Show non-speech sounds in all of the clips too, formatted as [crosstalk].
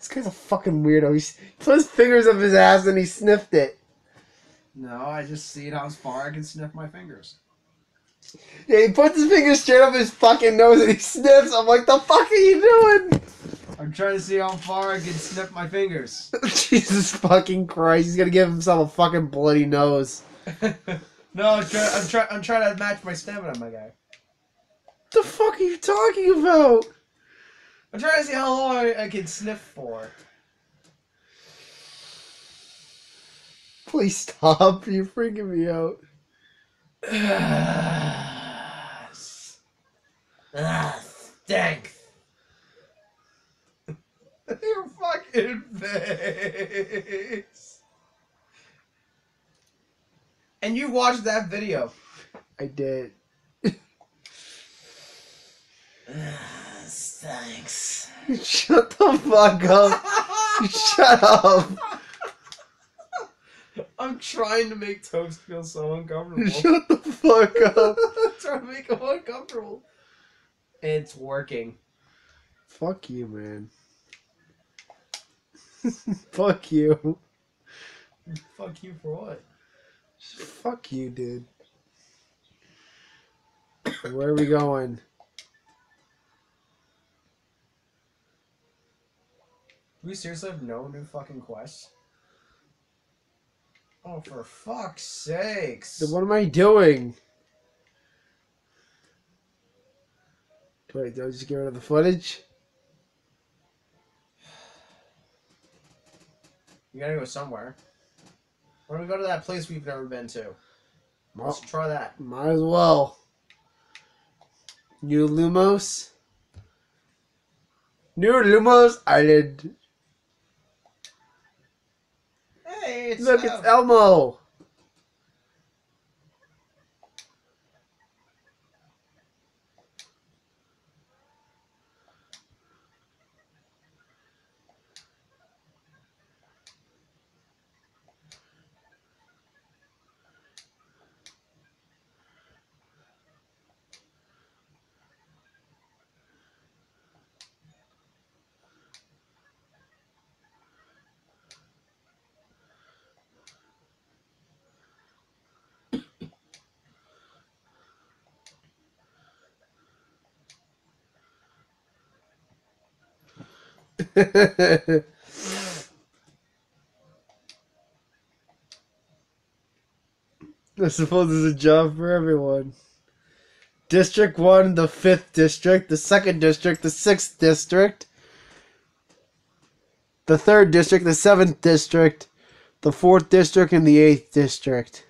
This guy's a fucking weirdo. He's, he put his fingers up his ass and he sniffed it. No, I just see it how far I can sniff my fingers. Yeah, he puts his fingers straight up his fucking nose and he sniffs. I'm like, the fuck are you doing? I'm trying to see how far I can sniff my fingers. [laughs] Jesus fucking Christ. He's gonna give himself a fucking bloody nose. [laughs] no, I'm trying. I'm trying. I'm trying to match my stamina, my guy. What the fuck are you talking about? I'm trying to see how long I, I can sniff for. Please stop. You're freaking me out. ah, stinks. Your fucking face. And you watched that video. I did. Thanks. Shut the fuck up. Shut up. I'm trying to make Toast feel so uncomfortable. Shut the fuck up. [laughs] I'm trying to make him uncomfortable. It's working. Fuck you, man. [laughs] fuck you. Fuck you for what? Fuck you, dude. Where are we going? We seriously have no new fucking quests? Oh, for fuck's sakes. Then what am I doing? Wait, do I just get rid of the footage? You gotta go somewhere. Why don't we go to that place we've never been to? Well, Let's try that. might as well. New Lumos? New Lumos Island. Hey, it's Look, it's Elmo. [laughs] I suppose it's a job for everyone. District 1, the 5th district, the 2nd district, the 6th district, the 3rd district, the 7th district, the 4th district, and the 8th district.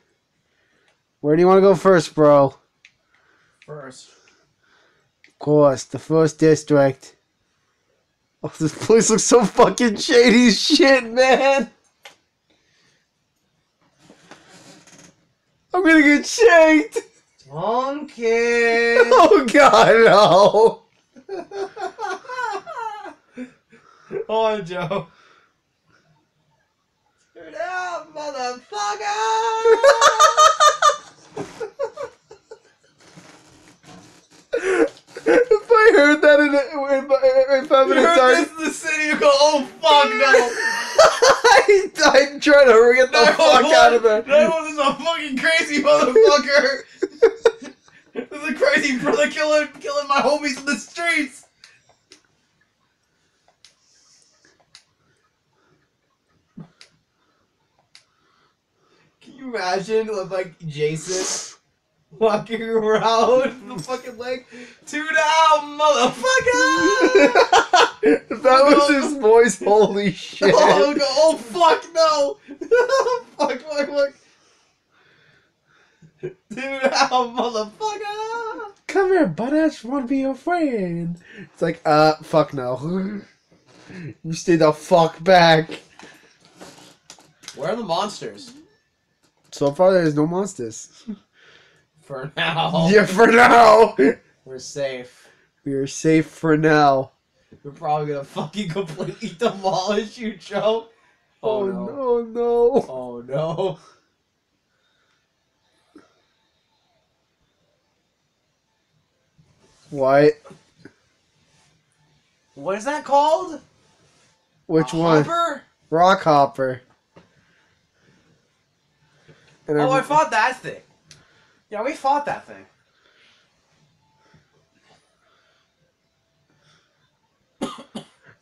Where do you want to go first, bro? First. Of course, the 1st district. Oh, this place looks so fucking shady as shit, man! I'm gonna get shanked! Donkey! Oh god, no! [laughs] Hold on, Joe. Turn out, motherfucker! [laughs] if I heard that in, a, I- if You heard time, this in the city, you go, oh fuck no. [laughs] I, I'm trying to get the fuck out of there. That one is a fucking crazy motherfucker! [laughs] This is a crazy brother killing, killing my homies in the streets! Can you imagine like Jason walking [laughs] around the fucking lake? Two down, motherfucker! If that was his voice, holy shit. Oh, go- oh fuck no! [laughs] fuck, fuck, fuck. Dude, [laughs] out, motherfucker! Come here, bud. I just want to be your friend. It's like, uh, fuck no. [laughs] you stay the fuck back. Where are the monsters? So far, there's no monsters. For now. Yeah, for now. We're safe. We are safe for now. We're probably gonna fucking completely [laughs] demolish you, Joe. Oh, oh, no. no, no. Oh no. What? What is that called? Which A one? hopper? Rock hopper. And Oh, I fought that thing. Yeah, we fought that thing.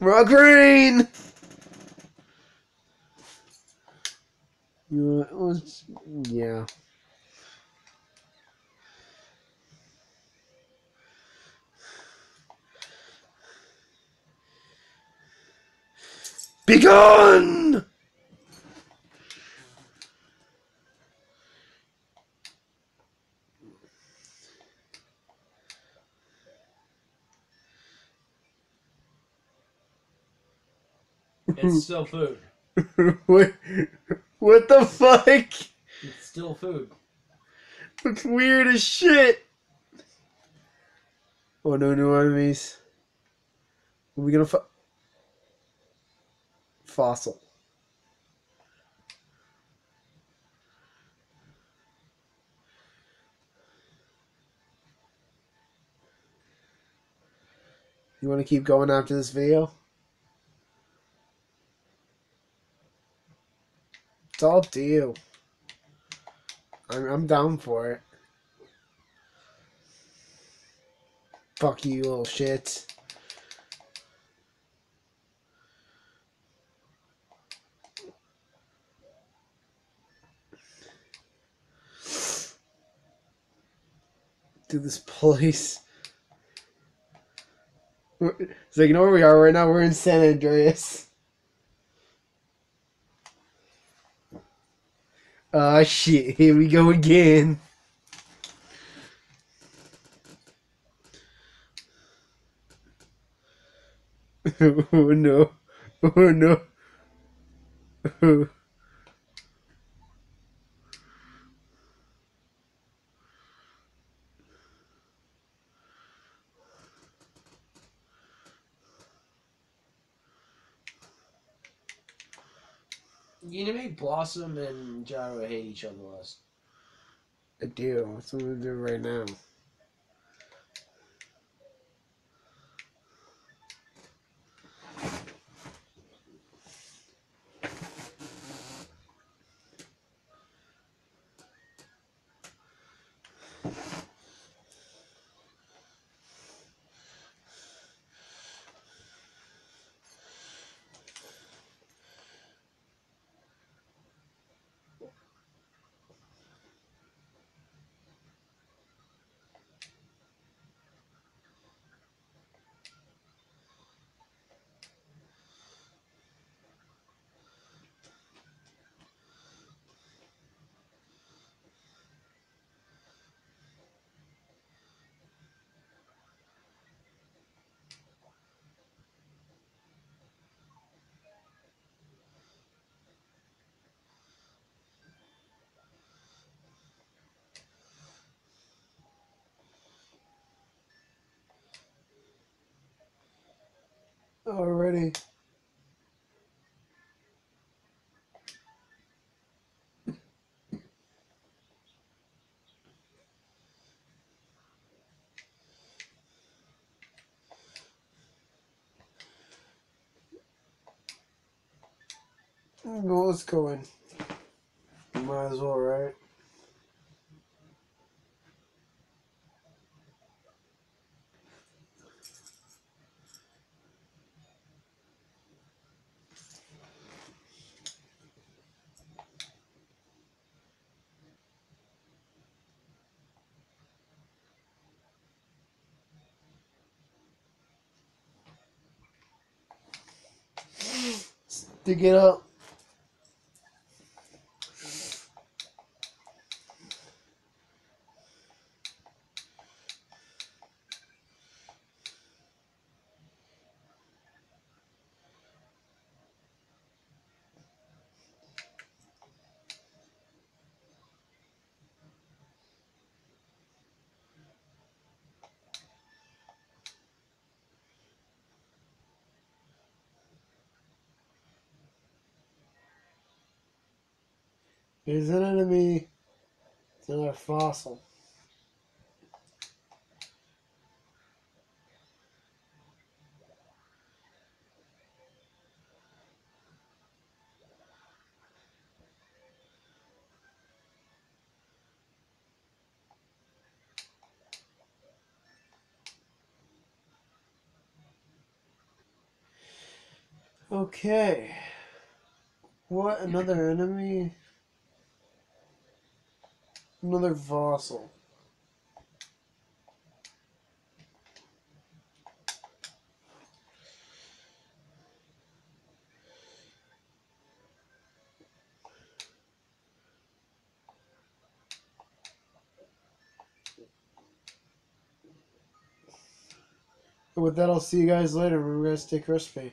Rock green. Yeah. Begone! It's hmm. still food. [laughs] what, what the fuck? It's still food. Looks weird as shit. Oh no, new enemies. Are we gonna Fossil. You want to keep going after this video? It's all up to you. I'm, I'm down for it. Fuck you, little shit. Do this [laughs] place. We're- So you know where we are right now? We're in San Andreas. Ah shit, here we go again. [laughs] oh no. Oh no. [laughs] You need to make Blossom and Gyro hate each other less. I do. That's what I'm gonna do right now. Already. Well, let's go in. Might as well, right? Stick get up. He's an enemy to their fossil. Okay. What another enemy? Another fossil. With that, I'll see you guys later. Remember, guys, take recipe.